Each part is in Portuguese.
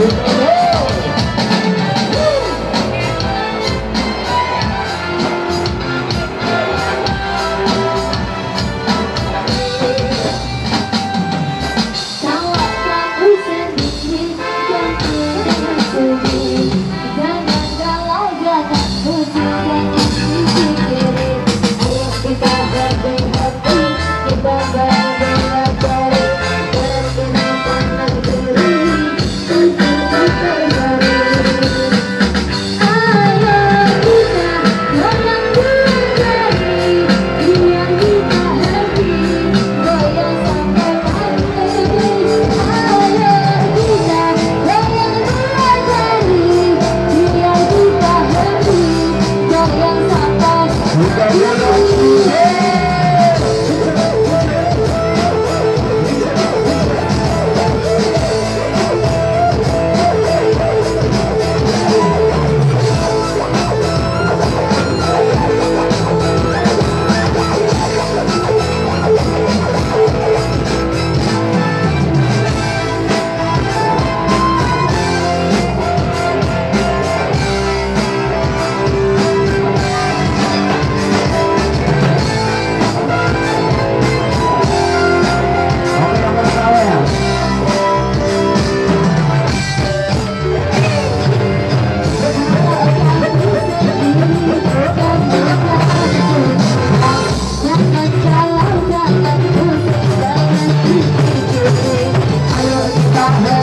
Obrigado. Yeah.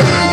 Yeah.